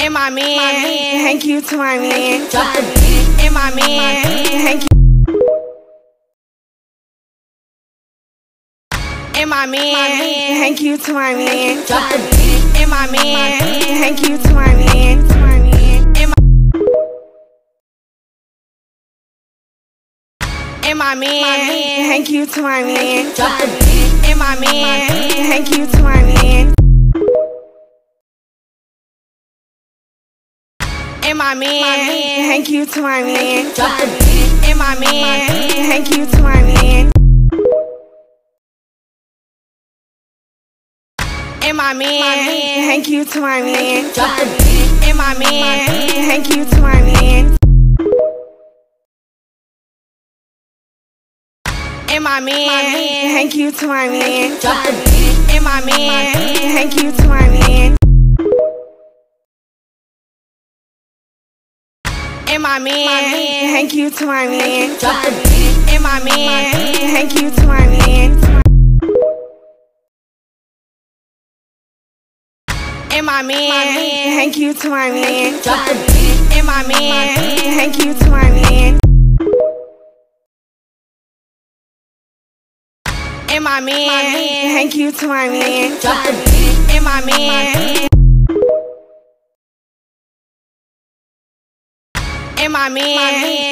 and my man. Thank you to my man. Drop the beat and my man. Thank you. And my man, thank you to my man. Drop the beat and my man. Thank you to my man. To my man. And my and my man, thank you to my man. Drop the beat and my man. Thank you to my man. And my man. Thank you to my man. Drop the beat and my man. Thank you to my man. And my man. Thank you to my man. Drop the beat and my man. Thank you to my man. And my man. Thank you to my man. Drop the beat and my man. Thank you to my man. And my man. Thank you to my man. Drop the beat and my man. Thank you to my man. And my man. Thank you to my man. Drop the beat and my man. Thank you to my man. And my man. Thank you to my man. Drop the beat and my man. And my man.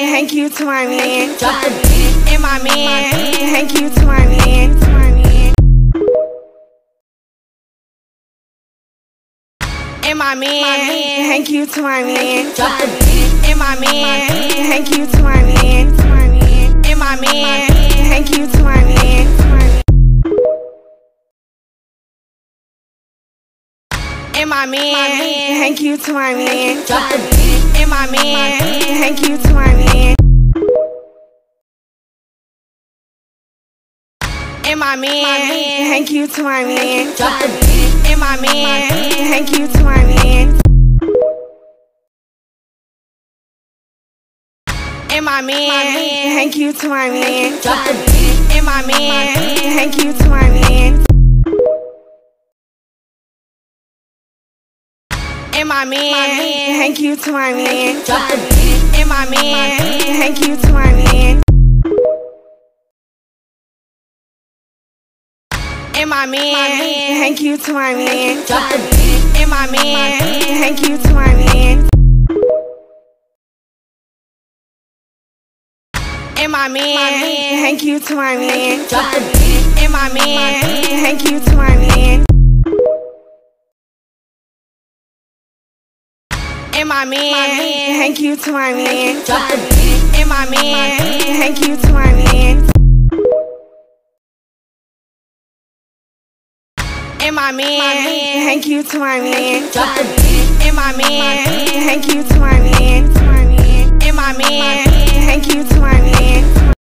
Thank you to my man. Drop the beat and my man. Thank you to my man. To my man. And my man. Thank you to my man. Drop the beat and my man. Thank you to my man. To my man. And my man. Thank you to my man. To my man. And my man. Thank you to my man. Drop the beat and my man. Thank you to my man. And my man. Thank you to my man. And my man. Thank you to my man. And my man. Thank you to my man. And my man. Thank you to my man. And my man. Thank you to my man. Drop the beat and my man. Thank you to my man. And my man. Thank you to my man. Drop the beat and my man. Thank you to my man. And my man. Thank you to my man. Drop the beat and my man. Thank you to my man. And my man. Thank you to my man. Drop the beat and my man. Thank you to my man. And my man. Thank you to my man. Drop the beat and my man. Thank you to my man. To my man. And my man. Thank you to my man.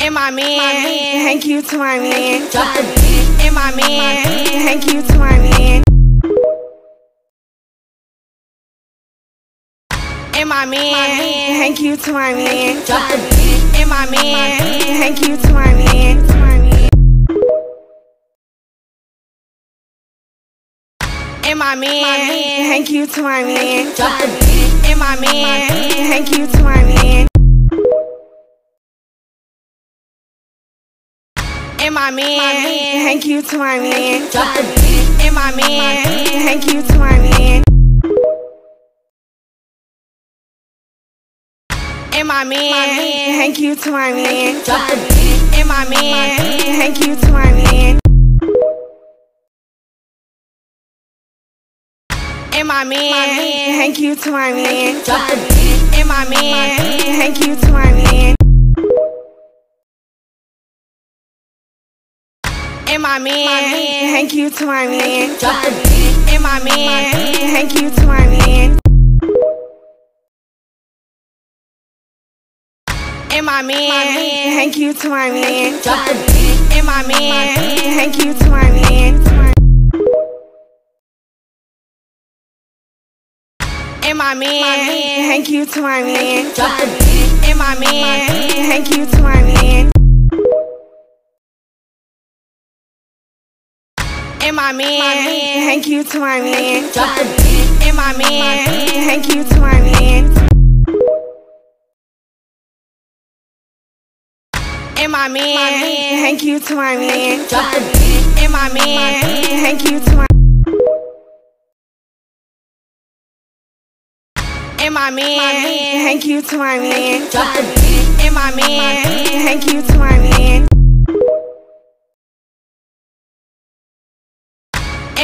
And my man. Thank you to my man. Drop the beat and my man. Thank you to my man. And my man. Thank you to my man. Drop the beat and my man. Thank you to my man. And my man. Thank you to my man. Drop the beat and my man. Thank you to my man. My man. Thank you to my man. Drop the beat and my man. Thank you to my man. And my man. Thank you to my man. Drop the beat and my man. Thank you to my man. And my man. Thank you to my man. Drop the beat and my man. Thank you to my man. And my man. Thank you to my man. Drop the beat and my man. Thank you to my man. And my man. Thank you to my man. Drop the beat and my man. Thank you to my man. To my and my man. Thank you to my man. Drop the beat and my man. Thank you to my man. My man. Thank you to my man. Drop the beat in my man. Thank you to my man. In my man. Thank you to my man. Drop the beat in my man. Thank you to my in my man. Thank you to my man. Drop the beat in my man. Thank you to my man.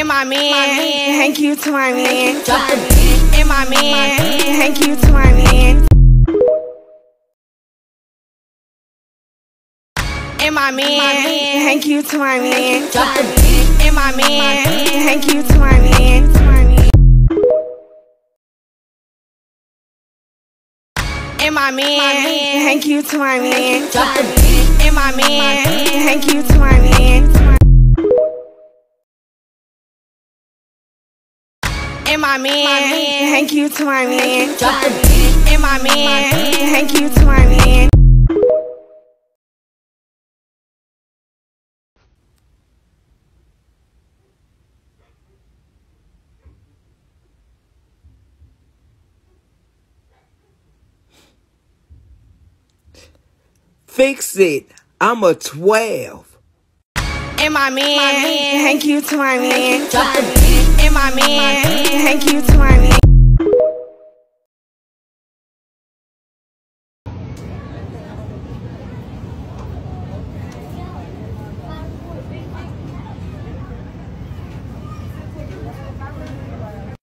In my man. Thank you to my man. Drop the beat in my man. Thank you to my man. In my man. Thank you to my man. Drop the beat in my man. Thank you to my man. in my man. Thank you to my man. Drop the beat in my man. Thank you to In my man. Thank you to my man. Drop the beat in my man. Thank you to my man. Fix it. I'm a 12. In my man. Thank you to my man. Drop the my man. Thank you to my man.